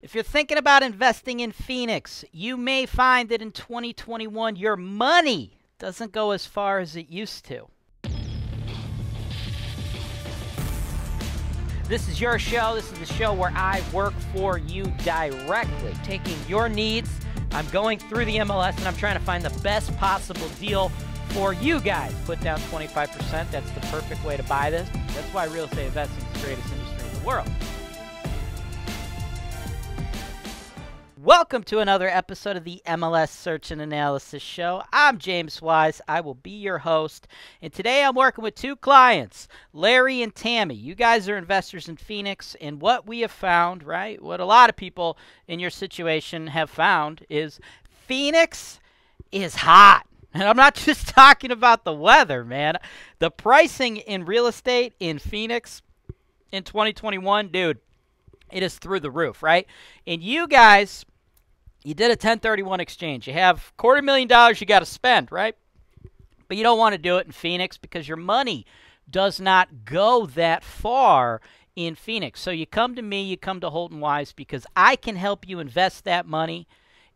If you're thinking about investing in Phoenix, you may find that in 2021 your money doesn't go as far as it used to. This is your show. This is the show where I work for you directly, taking your needs. I'm going through the MLS and I'm trying to find the best possible deal for you guys. Put down 25%. That's the perfect way to buy this. That's why real estate investing is the greatest industry in the world. Welcome to another episode of the MLS Search and Analysis Show. I'm James Wise. I will be your host. And today I'm working with two clients, Larry and Tammy. You guys are investors in Phoenix. And what we have found, right, what a lot of people in your situation have found is Phoenix is hot. And I'm not just talking about the weather, man. The pricing in real estate in Phoenix in 2021, dude, it is through the roof, right? And you guys you did a 1031 exchange. You have quarter million dollars you got to spend, right? But you don't want to do it in Phoenix because your money does not go that far in Phoenix. So you come to me, you come to Holton Wise because I can help you invest that money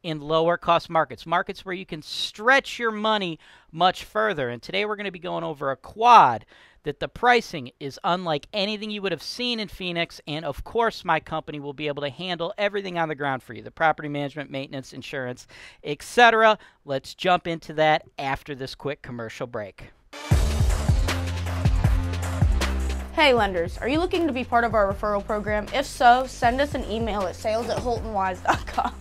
in lower cost markets, markets where you can stretch your money much further. And today we're going to be going over a quad that the pricing is unlike anything you would have seen in Phoenix. And of course, my company will be able to handle everything on the ground for you the property management, maintenance, insurance, etc. Let's jump into that after this quick commercial break. Hey lenders, are you looking to be part of our referral program? If so, send us an email at sales at holtonwise.com.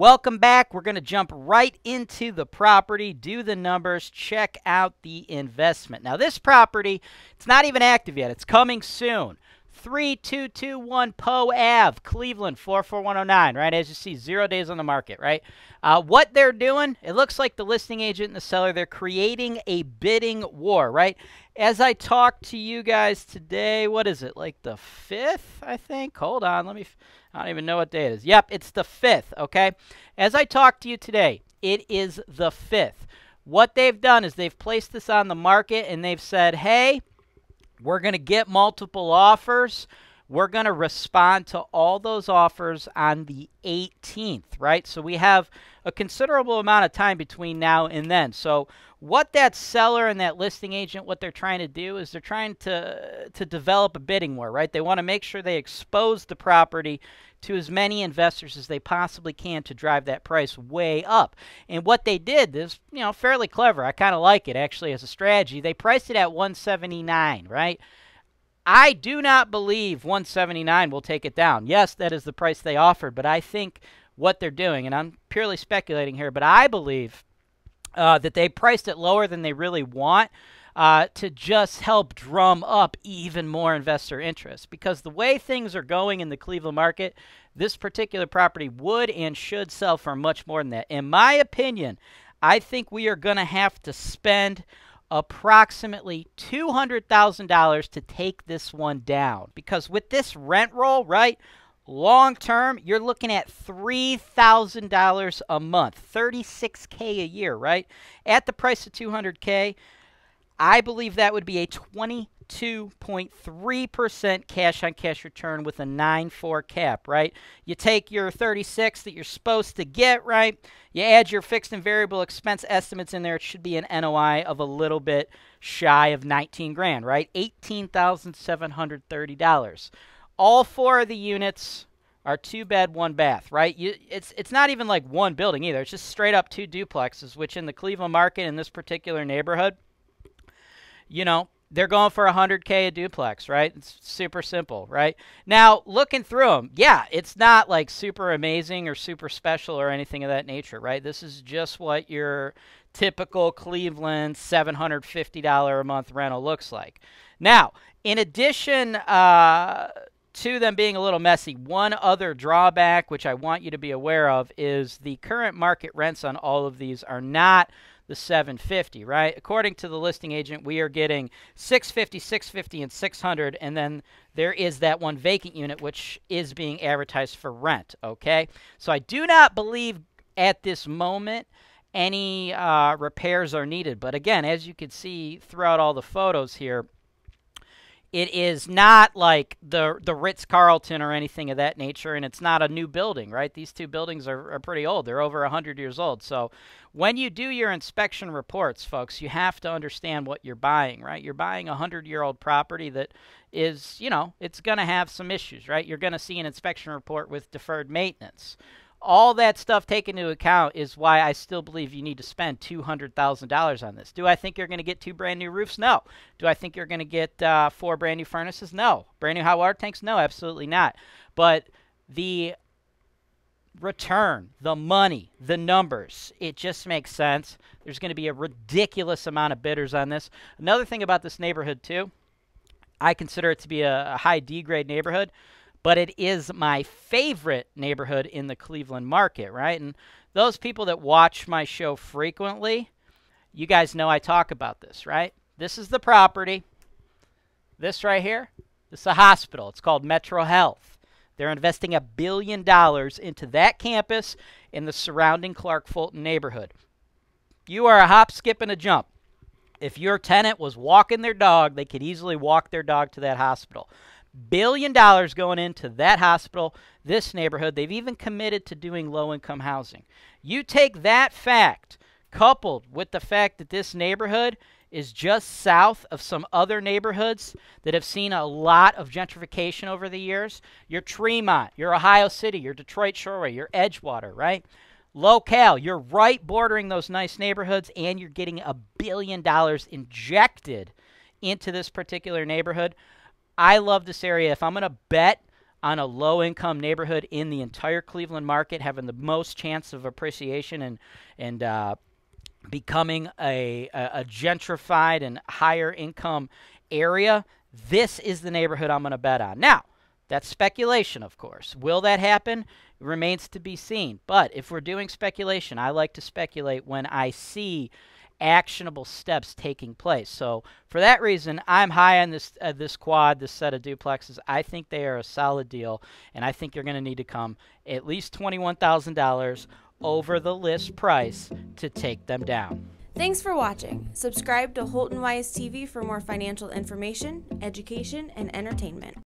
Welcome back. We're going to jump right into the property, do the numbers, check out the investment. Now, this property, it's not even active yet. It's coming soon. 3221 Poe Ave, Cleveland 44109, right? As you see, zero days on the market, right? Uh, what they're doing, it looks like the listing agent and the seller, they're creating a bidding war, right? As I talk to you guys today, what is it, like the 5th, I think? Hold on, let me. I don't even know what day it is. Yep, it's the 5th, okay? As I talk to you today, it is the 5th. What they've done is they've placed this on the market and they've said, hey, we're going to get multiple offers. We're going to respond to all those offers on the 18th, right? So we have a considerable amount of time between now and then. So what that seller and that listing agent what they're trying to do is they're trying to to develop a bidding war, right? They want to make sure they expose the property to as many investors as they possibly can to drive that price way up. And what they did is, you know, fairly clever. I kind of like it actually as a strategy. They priced it at 179, right? I do not believe 179 will take it down. Yes, that is the price they offered, but I think what they're doing, and I'm purely speculating here, but I believe uh, that they priced it lower than they really want uh, to just help drum up even more investor interest. Because the way things are going in the Cleveland market, this particular property would and should sell for much more than that. In my opinion, I think we are going to have to spend approximately $200,000 to take this one down. Because with this rent roll, right, long term, you're looking at $3,000 a month, 36K a year, right? At the price of 200K, I believe that would be a 22.3% cash on cash return with a 9.4 cap, right? You take your 36 that you're supposed to get, right? You add your fixed and variable expense estimates in there, it should be an NOI of a little bit shy of 19 grand, right? $18,730. All four of the units are two bed, one bath, right? You, it's it's not even like one building either. It's just straight up two duplexes, which in the Cleveland market in this particular neighborhood – you know, they're going for 100K a duplex, right? It's super simple, right? Now, looking through them, yeah, it's not like super amazing or super special or anything of that nature, right? This is just what your typical Cleveland $750 a month rental looks like. Now, in addition uh, to them being a little messy, one other drawback, which I want you to be aware of, is the current market rents on all of these are not the 750, right? According to the listing agent, we are getting 650, 650, and 600, and then there is that one vacant unit which is being advertised for rent, okay? So I do not believe at this moment any uh, repairs are needed. But again, as you can see throughout all the photos here, It is not like the the Ritz Carlton or anything of that nature, and it's not a new building, right? These two buildings are, are pretty old; they're over hundred years old. So, when you do your inspection reports, folks, you have to understand what you're buying, right? You're buying a hundred year old property that is, you know, it's going to have some issues, right? You're going to see an inspection report with deferred maintenance all that stuff taken into account is why I still believe you need to spend $200,000 on this. Do I think you're going to get two brand new roofs? No. Do I think you're going to get uh, four brand new furnaces? No. Brand new hot water tanks? No, absolutely not. But the return, the money, the numbers, it just makes sense. There's going to be a ridiculous amount of bidders on this. Another thing about this neighborhood, too, I consider it to be a, a high D grade neighborhood but it is my favorite neighborhood in the Cleveland market, right? And those people that watch my show frequently, you guys know I talk about this, right? This is the property. This right here, this is a hospital. It's called Metro Health. They're investing a billion dollars into that campus in the surrounding Clark Fulton neighborhood. You are a hop, skip, and a jump. If your tenant was walking their dog, they could easily walk their dog to that hospital billion dollars going into that hospital, this neighborhood. They've even committed to doing low income housing. You take that fact coupled with the fact that this neighborhood is just south of some other neighborhoods that have seen a lot of gentrification over the years. Your Tremont, your Ohio City, your Detroit Shoreway, your Edgewater, right? Locale, you're right bordering those nice neighborhoods, and you're getting a billion dollars injected into this particular neighborhood. I love this area. If I'm going to bet on a low income neighborhood in the entire Cleveland market, having the most chance of appreciation and, and, uh, becoming a, a, a gentrified and higher income area, this is the neighborhood I'm going to bet on. Now, that's speculation, of course. Will that happen? It remains to be seen. But if we're doing speculation, I like to speculate when I see actionable steps taking place. So for that reason, I'm high on this uh, this quad, this set of duplexes. I think they are a solid deal, and I think you're going to need to come at least twenty-one thousand dollars over the list price to take them down. Thanks for watching. Subscribe to Holton Wise TV for more financial information, education, and entertainment.